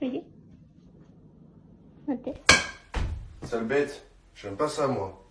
Regarde. Ma tête. Sale bête, j'aime pas ça moi.